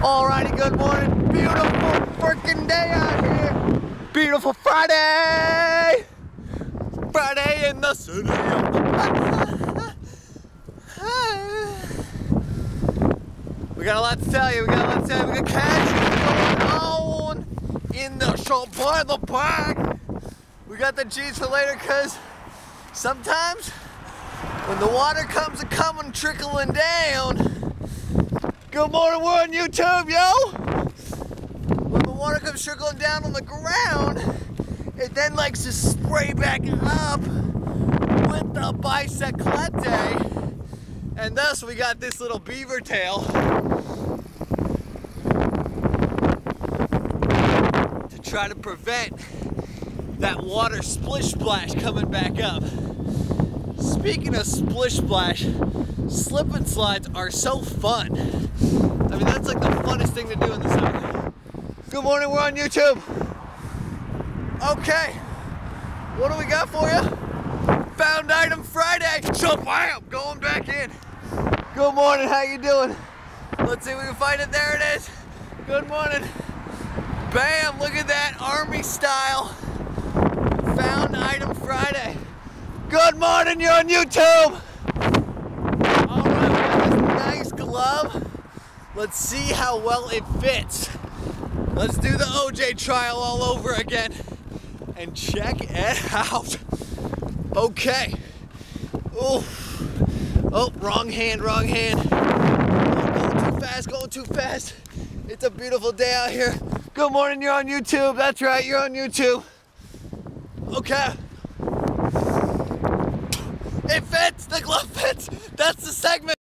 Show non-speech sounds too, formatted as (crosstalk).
Alrighty, good morning. Beautiful freaking day out here. Beautiful Friday. Friday in the city (laughs) We got a lot to tell you. We got a lot to tell you. We got cash going on in the the back. We got the G's for later because sometimes when the water comes a coming trickling down, Good morning, we're on YouTube, yo! When the water comes trickling down on the ground, it then likes to spray back up with the bicyclette. And thus we got this little beaver tail to try to prevent that water splish splash coming back up. Speaking of splish splash, slip and slides are so fun. I mean, that's like the funnest thing to do in the summer. Good morning, we're on YouTube. Okay, what do we got for you? Found item Friday. Bam, going back in. Good morning, how you doing? Let's see if we can find it. There it is. Good morning. Bam, look at that, army style. Found item Friday. Good morning, you're on YouTube. All right, we got this nice glove. Let's see how well it fits. Let's do the OJ trial all over again and check it out. Okay. Oh, oh, wrong hand, wrong hand. Oh, going too fast, going too fast. It's a beautiful day out here. Good morning, you're on YouTube. That's right, you're on YouTube. Okay.